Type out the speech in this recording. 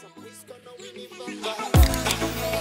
We're gonna win him over.